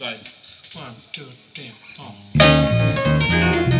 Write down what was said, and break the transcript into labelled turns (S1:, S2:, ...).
S1: Right.
S2: One, two, three, four.